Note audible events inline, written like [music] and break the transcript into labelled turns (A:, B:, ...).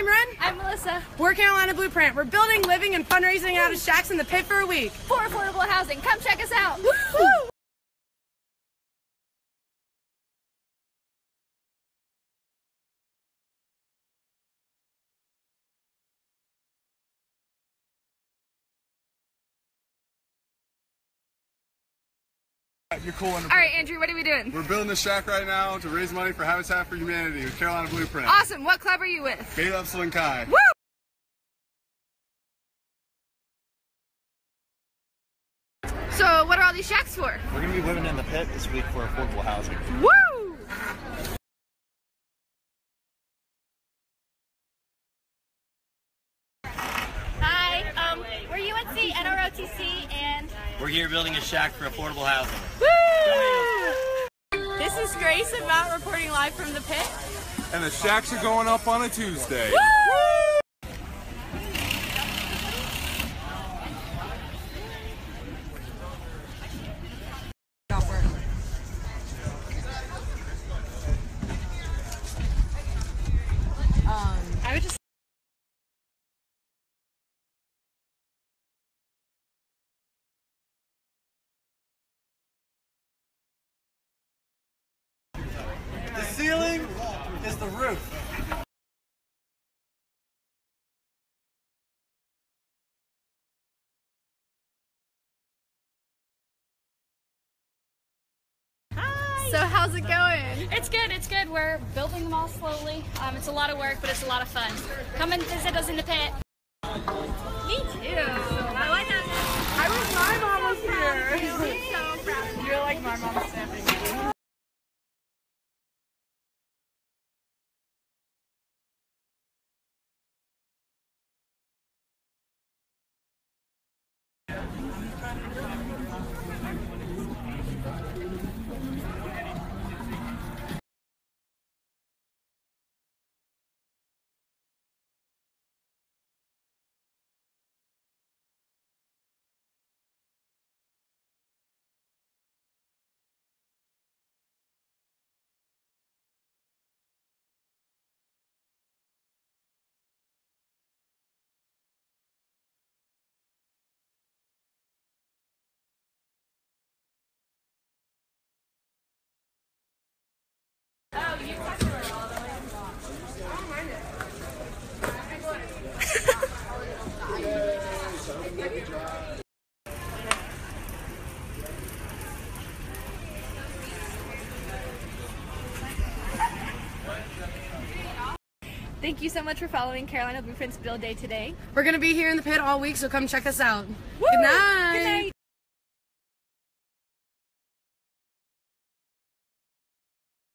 A: I'm Ren.
B: I'm Melissa.
A: We're Carolina Blueprint. We're building, living, and fundraising out of shacks in the pit for a week.
B: For affordable housing. Come check us out.
A: Woo!
C: You're cool
B: All right, Andrew, what are we doing?
C: We're building this shack right now to raise money for Habitat for Humanity with Carolina Blueprint.
B: Awesome. What club are you with?
C: Beta Upsilon Chi.
B: Woo! So, what are all these shacks for?
D: We're going to be living in the pit this week for affordable housing.
B: Woo!
E: Hi, um, we're UNC NROTC and
D: We're here building a shack for affordable housing.
E: this is Grace and Matt reporting live from the pit.
F: And the shacks are going up on a Tuesday.
A: I would just.
D: The ceiling is the roof.
B: So, how's it going?
E: It's good, it's good. We're building them all slowly. Um, it's a lot of work, but it's a lot of fun. Come and visit us in the pit. Me too. I like that.
A: I wish my mom was here. [laughs]
E: so proud.
A: You're like my mom's stamping.
B: so much for following Carolina Blueprint's Build Day today.
A: We're gonna be here in the pit all week, so come check us out.
B: Woo! Good night.